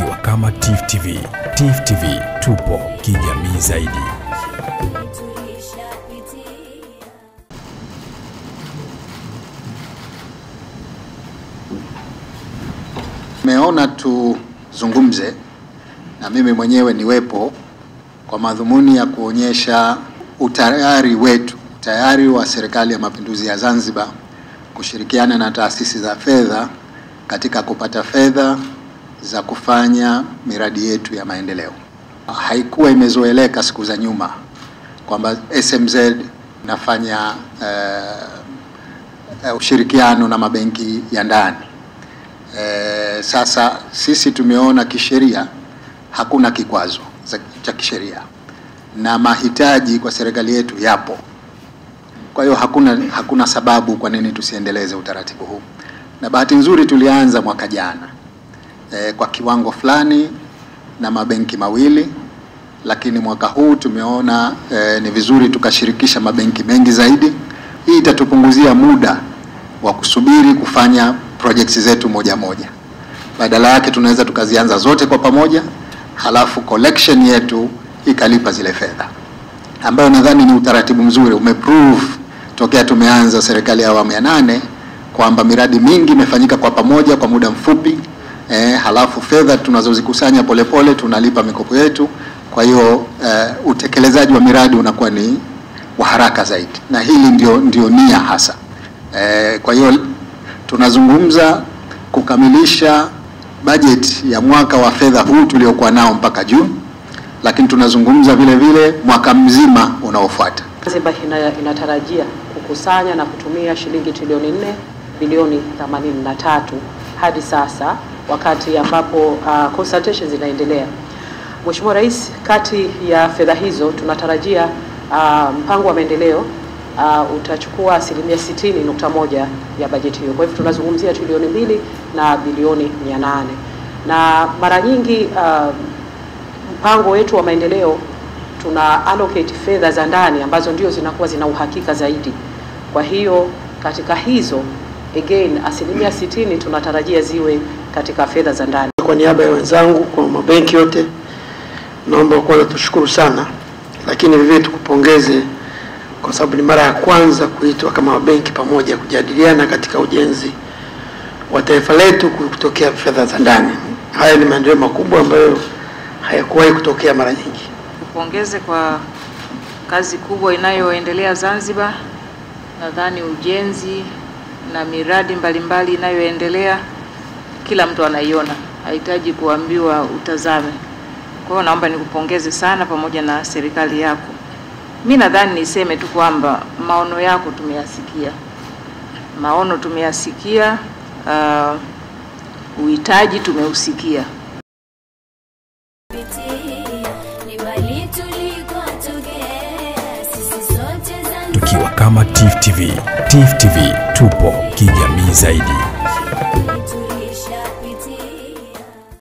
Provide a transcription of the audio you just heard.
tukiwa kama Tif TV. Tif TV tupo kijamii zaidi. Meona tuzungumze na mimi mwenyewe niwepo kwa madhumuni ya kuonyesha utayari wetu, utayari wa Serikali ya Mapinduzi ya Zanzibar kushirikiana na taasisi za fedha katika kupata fedha za kufanya miradi yetu ya maendeleo. Haikuwa imezoeleka siku za nyuma kwamba SMZ nafanya uh, ushirikiano na mabenki ya ndani. Uh, sasa sisi tumeona kisheria hakuna kikwazo cha kisheria na mahitaji kwa serikali yetu yapo. Kwa hiyo hakuna, hakuna sababu kwa nini tusiendeleze utaratibu huu, na bahati nzuri tulianza mwaka jana e, kwa kiwango fulani na mabenki mawili, lakini mwaka huu tumeona eh, ni vizuri tukashirikisha mabenki mengi zaidi. Hii itatupunguzia muda wa kusubiri kufanya projects zetu moja moja. Badala yake tunaweza tukazianza zote kwa pamoja, halafu collection yetu ikalipa zile fedha, ambayo nadhani ni utaratibu mzuri, umeprove tokea tumeanza serikali ya awamu ya nane kwamba miradi mingi imefanyika kwa pamoja kwa muda mfupi eh, halafu fedha tunazozikusanya polepole tunalipa mikopo yetu. Kwa hiyo uh, utekelezaji wa miradi unakuwa ni wa haraka zaidi, na hili ndio, ndio nia hasa uh, kwa hiyo tunazungumza kukamilisha bajeti ya mwaka wa fedha huu tuliokuwa nao mpaka Juni, lakini tunazungumza vile vile mwaka mzima unaofuata. Zanzibar ina, inatarajia kukusanya na kutumia shilingi trilioni 4 bilioni 83 hadi sasa, wakati ambapo uh, consultation zinaendelea. Mheshimiwa Rais, kati ya fedha hizo tunatarajia uh, mpango wa maendeleo uh, utachukua asilimia sitini nukta moja ya bajeti hiyo. Kwa hivyo tunazungumzia trilioni mbili na bilioni mia nane na mara nyingi uh, mpango wetu wa maendeleo tuna allocate fedha za ndani ambazo ndio zinakuwa zina uhakika zaidi. Kwa hiyo katika hizo again asilimia sitini tunatarajia ziwe katika fedha za ndani. Kwa niaba ya wenzangu kwa mabenki yote, naomba kwanza tushukuru sana, lakini vivyo tukupongeze kwa sababu ni mara ya kwanza kuitwa kama mabenki pamoja kujadiliana katika ujenzi wa taifa letu kutokea fedha za ndani. Haya ni maendeleo makubwa ambayo hayakuwahi kutokea mara nyingi. Kupongeze kwa kazi kubwa inayoendelea Zanzibar. Nadhani ujenzi na miradi mbalimbali inayoendelea kila mtu anaiona, hahitaji kuambiwa utazame. Kwa hiyo naomba nikupongeze sana pamoja na serikali yako. Mi nadhani niseme tu kwamba maono yako tumeyasikia, maono tumeyasikia, uh, uhitaji tumeusikia. Tukiwa kama TIFF TV. TIFF TV tupo kijamii zaidi.